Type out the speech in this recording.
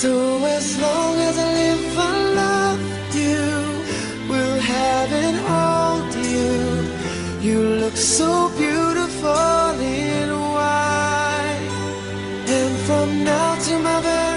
So as long as I live, I love you. We'll have and hold you. You look so beautiful in white. And from now to my very